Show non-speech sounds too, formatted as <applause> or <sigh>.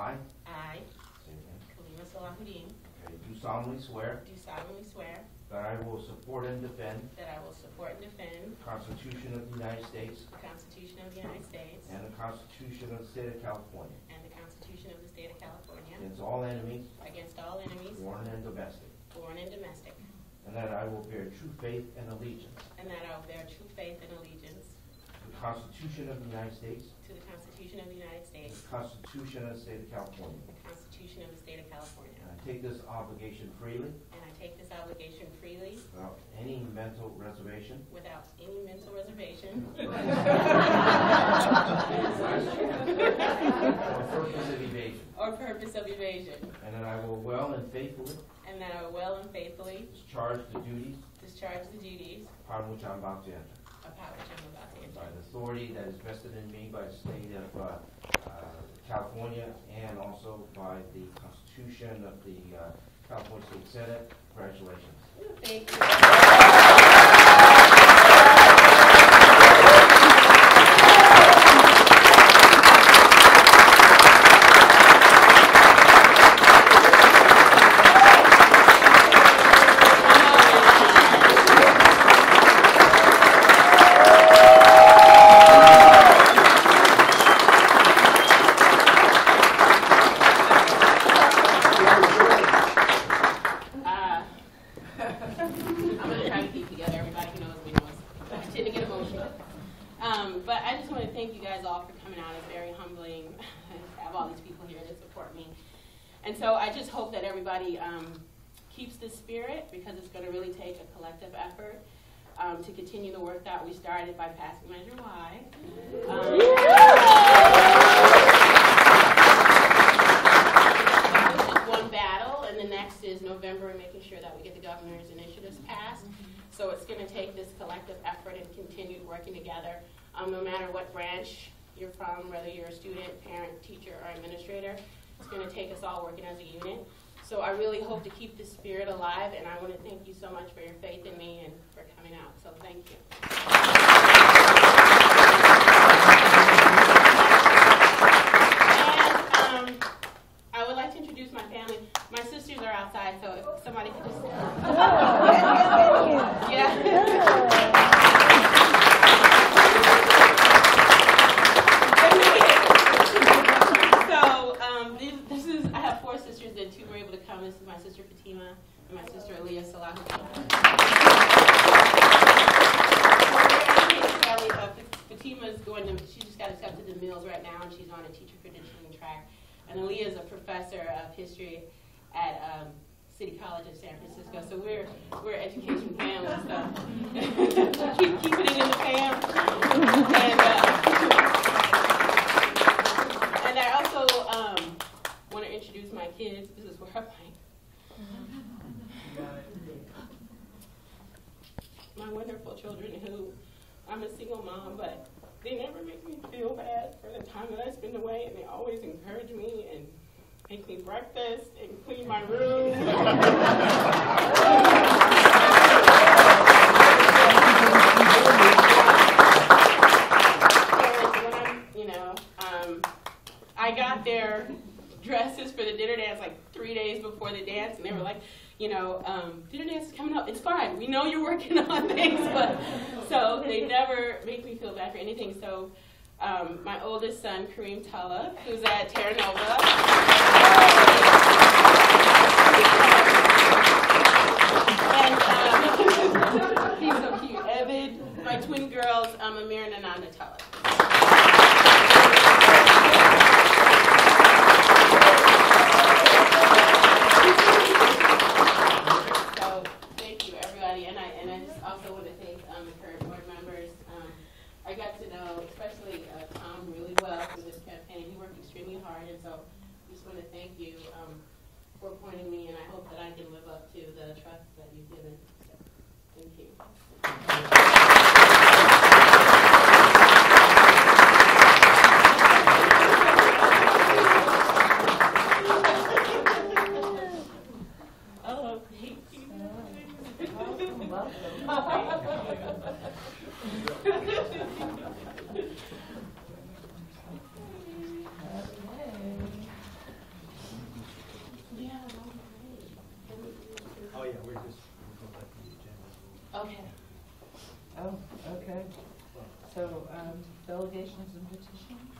I, I, Kalimah Salahuddin, okay, do solemnly swear do solemnly swear that I will support and defend that I will support and defend the Constitution of the United States the Constitution of the United States and the Constitution of the State of California. and the Constitution of the State of California against all enemies, against all enemies, foreign and domestic, foreign and domestic, and that I will bear true faith and allegiance and that I will bear true faith and allegiance Constitution of the United States, to the Constitution of the United States, the Constitution of the State of California. the Constitution of the State of California, And I take this obligation freely. And I take this obligation freely. Without any mental reservation. Without any mental reservation. <laughs> <laughs> Or purpose of evasion, or purpose of evasion, and that I will well and faithfully and that I will well and faithfully discharge the duties discharge the duties upon which I'm about to enter. Upon which I'm about to By enter. the authority that is vested in me by the state of uh, uh, California and also by the Constitution of the uh, California State Senate. Congratulations. Thank you. Uh, I'm gonna try to keep together, everybody who knows me knows, I tend to get emotional. Um, but I just wanna thank you guys all for coming out, it's very humbling <laughs> to have all these people here to support me. And so I just hope that everybody, um, keeps this spirit, because it's gonna really take a collective effort, um, to continue the work that we started by passing Measure Y. Um, one battle, and the next is November, and making sure that we get the governor's initiatives passed. So it's gonna take this collective effort and continued working together, um, no matter what branch you're from, whether you're a student, parent, teacher, or administrator. It's gonna take us all working as a unit. So I really hope to keep this spirit alive, and I wanna thank you so much for your faith in me and for coming out, so thank you. And, um, I would like to introduce my family. My sisters are outside, so if somebody could just. Yeah. So, um, this, this is, I have four sisters, two were able to come. This is my sister Fatima and my sister Aliyah Fatima is going to, she just got accepted to the Mills right now, and she's on a teacher credentialing track. And Aaliyah is a professor of history at um, City College of San Francisco. So we're we're education family, so <laughs> keep keeping it in the fam. And, uh, and I also um, want to introduce my kids. This is where I my wonderful children who I'm a single mom, but they never make me feel bad for the time that I spend away, and they always encourage me and make me breakfast and clean my room. <laughs> So when I'm, you know, um, I got their dresses for the dinner dance like three days before the dance, and they were like, you know, um, dinner dance is coming up. It's fine. We know you're working <laughs> on things, but so they never make me feel bad for anything. So um, my oldest son, Kareem Tala, who's at Terra Nova. And um, <laughs> so cute. My twin girls, um, Amir and Ananda Tulla. So, thank you, everybody, and I, and I just also want to thank, um, the current board members. Um, I got to know, especially, uh, Tom really well through this campaign, he worked extremely hard, and so I just want to thank you, um, for appointing me, and I hope that I can live up to the trust that you've given, so, thank you. Oh, thank you. <laughs> we're just, go back to the agenda. Okay. Oh, okay. So, um, delegations and petitions?